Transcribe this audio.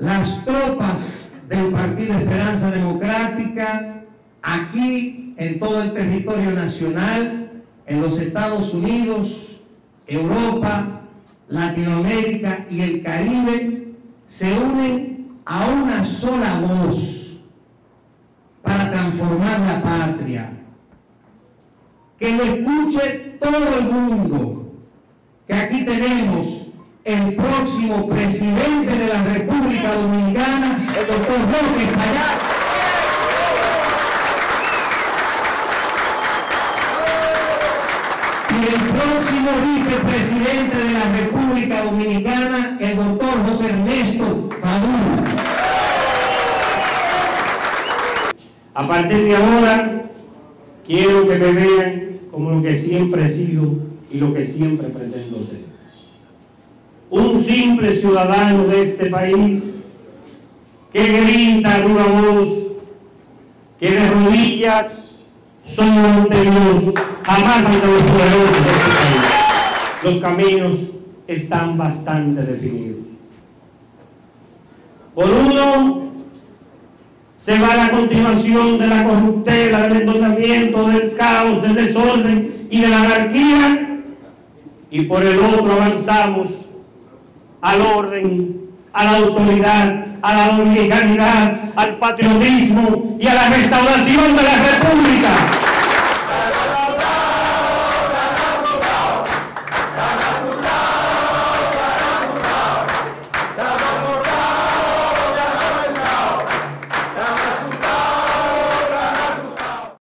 las tropas del Partido Esperanza Democrática aquí en todo el territorio nacional, en los Estados Unidos, Europa, Latinoamérica y el Caribe, se unen a una sola voz para transformar la patria. Que lo escuche todo el mundo, que aquí tenemos el próximo presidente de la República Dominicana, el doctor Roque Payá. Y el próximo vicepresidente de la República Dominicana, el doctor José Ernesto Fadul. A partir de ahora, quiero que me vean como lo que siempre he sido y lo que siempre pretendo ser un simple ciudadano de este país que grita en una voz que de rodillas son ante Dios, jamás ante los poderosos de este país. Los caminos están bastante definidos. Por uno, se va la continuación de la corruptela, del entonamiento, del caos, del desorden y de la anarquía, y por el otro avanzamos al orden, a la autoridad, a la dominicanidad, al patriotismo y a la restauración de la República.